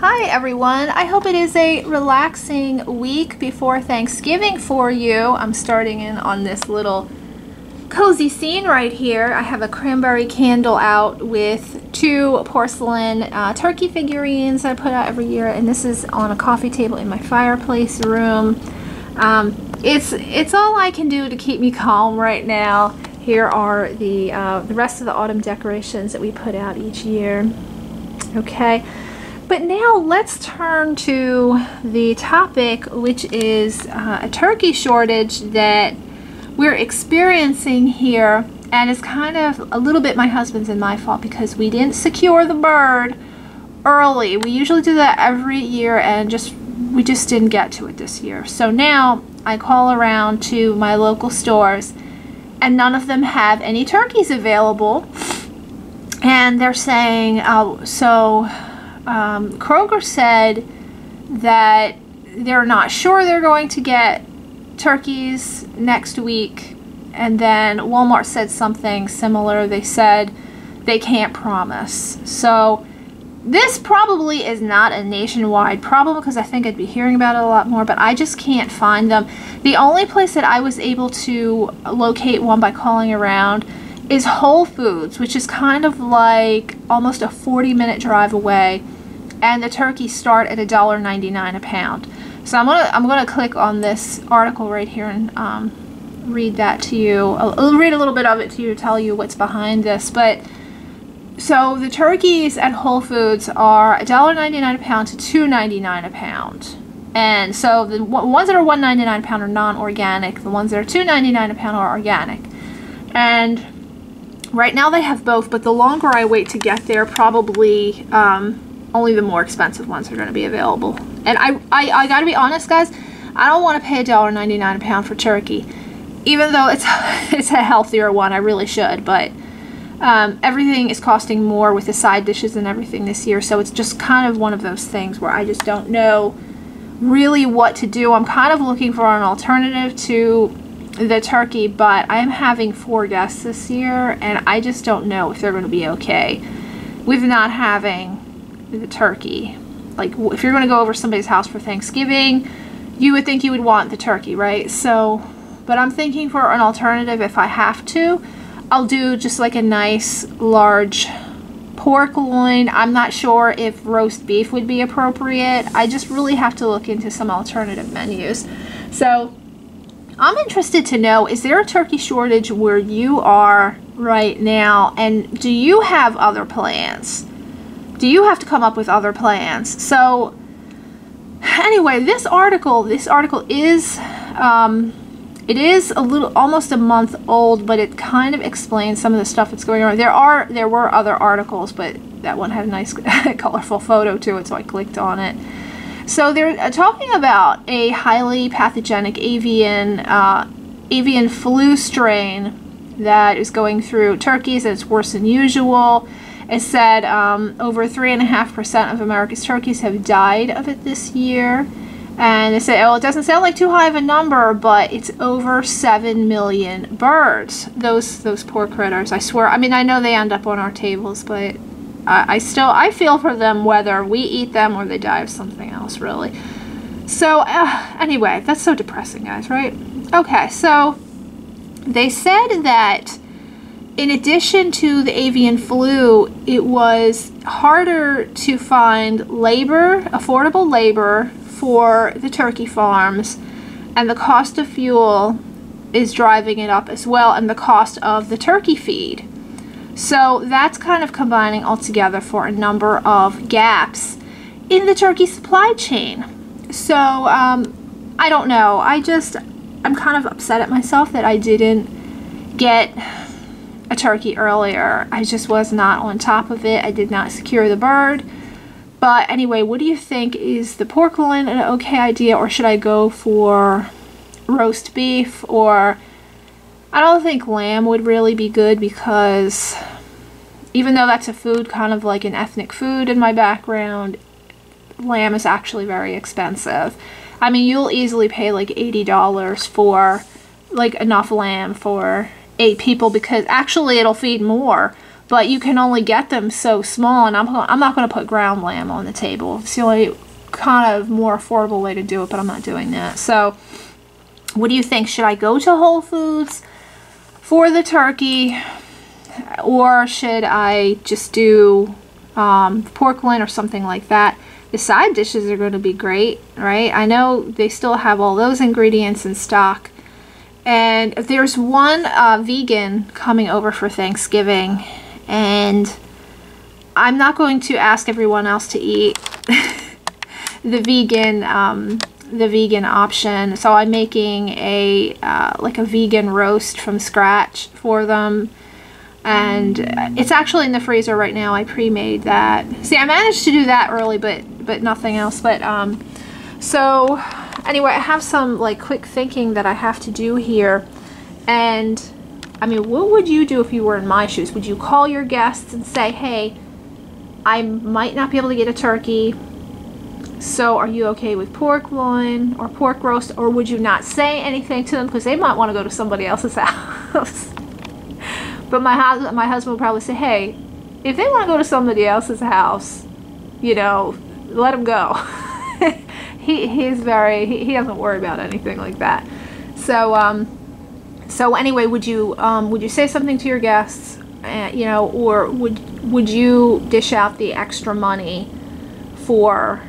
Hi everyone, I hope it is a relaxing week before Thanksgiving for you. I'm starting in on this little cozy scene right here. I have a cranberry candle out with two porcelain uh, turkey figurines I put out every year and this is on a coffee table in my fireplace room. Um, it's, it's all I can do to keep me calm right now. Here are the, uh, the rest of the autumn decorations that we put out each year. Okay. But now let's turn to the topic, which is uh, a turkey shortage that we're experiencing here. And it's kind of a little bit my husband's and my fault because we didn't secure the bird early. We usually do that every year and just we just didn't get to it this year. So now I call around to my local stores and none of them have any turkeys available. And they're saying, oh, so um, Kroger said that they're not sure they're going to get turkeys next week. And then Walmart said something similar. They said they can't promise. So this probably is not a nationwide problem because I think I'd be hearing about it a lot more, but I just can't find them. The only place that I was able to locate one by calling around is Whole Foods, which is kind of like almost a 40 minute drive away and the turkeys start at $1.99 a pound. So I'm gonna I'm gonna click on this article right here and um, read that to you. I'll, read a little bit of it to you to tell you what's behind this. But so the turkeys at Whole Foods are $1.99 a pound to $2.99 a pound. And so the ones that are $1.99 a pound are non-organic. The ones that are $2.99 a pound are organic. And right now they have both, but the longer I wait to get there, probably um, only the more expensive ones are going to be available. And I, I, I got to be honest, guys, I don't want to pay $1.99 a pound for turkey. Even though it's, it's a healthier one, I really should, but um, everything is costing more with the side dishes and everything this year, so it's just kind of one of those things where I just don't know really what to do. I'm kind of looking for an alternative to the turkey, but I'm having four guests this year, and I just don't know if they're going to be okay with not having the turkey. Like if you're going to go over somebody's house for Thanksgiving, you would think you would want the turkey, right? So, but I'm thinking for an alternative if I have to, I'll do just like a nice large pork loin. I'm not sure if roast beef would be appropriate. I just really have to look into some alternative menus. So I'm interested to know, is there a turkey shortage where you are right now? And do you have other plans? Do you have to come up with other plans? So anyway, this article, this article is, um, it is a little, almost a month old, but it kind of explains some of the stuff that's going on. There are, there were other articles, but that one had a nice colorful photo to it, so I clicked on it. So they're uh, talking about a highly pathogenic avian, uh, avian flu strain that is going through turkeys and it's worse than usual. It said um, over 3.5% of America's turkeys have died of it this year. And they say, oh, it doesn't sound like too high of a number, but it's over 7 million birds. Those those poor critters, I swear. I mean, I know they end up on our tables, but I, I still, I feel for them whether we eat them or they die of something else, really. So, uh, anyway, that's so depressing, guys, right? Okay, so they said that in addition to the avian flu, it was harder to find labor, affordable labor for the turkey farms, and the cost of fuel is driving it up as well, and the cost of the turkey feed. So that's kind of combining all together for a number of gaps in the turkey supply chain. So um, I don't know. I just, I'm kind of upset at myself that I didn't get a turkey earlier. I just was not on top of it. I did not secure the bird. But anyway, what do you think? Is the pork loin an okay idea or should I go for roast beef or I don't think lamb would really be good because even though that's a food kind of like an ethnic food in my background, lamb is actually very expensive. I mean, you'll easily pay like $80 for like enough lamb for eight people because actually it'll feed more but you can only get them so small, and I'm, I'm not going to put ground lamb on the table. It's the only kind of more affordable way to do it, but I'm not doing that. So, what do you think? Should I go to Whole Foods for the turkey, or should I just do um, pork loin or something like that? The side dishes are going to be great, right? I know they still have all those ingredients in stock. And there's one uh, vegan coming over for Thanksgiving, and I'm not going to ask everyone else to eat the vegan um, the vegan option. So I'm making a uh, like a vegan roast from scratch for them. And it's actually in the freezer right now. I pre-made that. See, I managed to do that early, but but nothing else. But um, so anyway, I have some like quick thinking that I have to do here. And I mean, what would you do if you were in my shoes? Would you call your guests and say, "Hey, I might not be able to get a turkey. So are you okay with pork loin or pork roast or would you not say anything to them because they might want to go to somebody else's house. but my husband my husband will probably say, "Hey, if they want to go to somebody else's house, you know, let them go." he he's very he, he doesn't worry about anything like that. So um so anyway, would you um would you say something to your guests, uh, you know, or would would you dish out the extra money for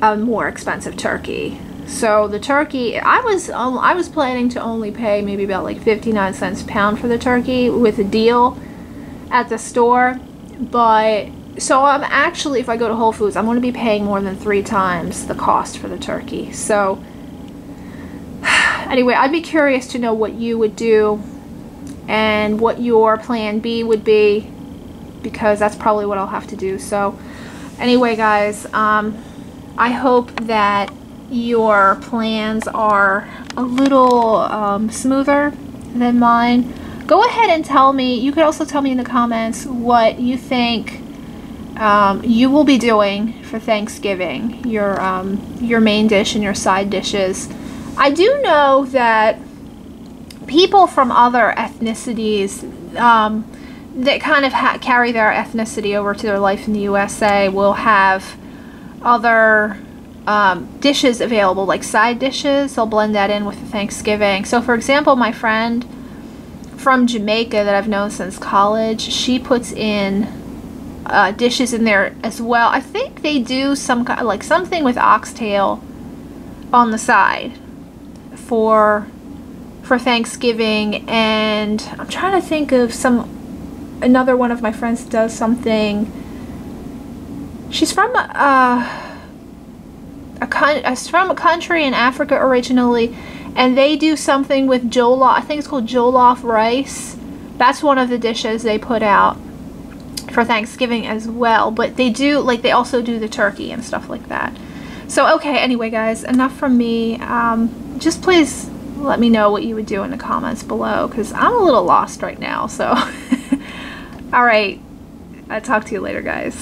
a more expensive turkey. So the turkey, I was um, I was planning to only pay maybe about like 59 cents pound for the turkey with a deal at the store, but so I'm actually if I go to Whole Foods, I'm going to be paying more than three times the cost for the turkey. So anyway, I'd be curious to know what you would do and what your plan B would be because that's probably what I'll have to do. So anyway, guys, um, I hope that your plans are a little um, smoother than mine. Go ahead and tell me, you could also tell me in the comments what you think um, you will be doing for Thanksgiving, your, um, your main dish and your side dishes. I do know that people from other ethnicities um, that kind of carry their ethnicity over to their life in the USA will have other um, dishes available, like side dishes. They'll blend that in with the Thanksgiving. So, for example, my friend from Jamaica that I've known since college, she puts in uh, dishes in there as well. I think they do some kind like something with oxtail on the side for for Thanksgiving, and I'm trying to think of some another one of my friends does something She's from uh, a con- uh, from a country in Africa originally, and they do something with jollof. I think it's called jollof rice. That's one of the dishes they put out for Thanksgiving as well. But they do like they also do the turkey and stuff like that. So okay, anyway, guys, enough from me. Um, just please let me know what you would do in the comments below because I'm a little lost right now. So, all right, I'll talk to you later, guys.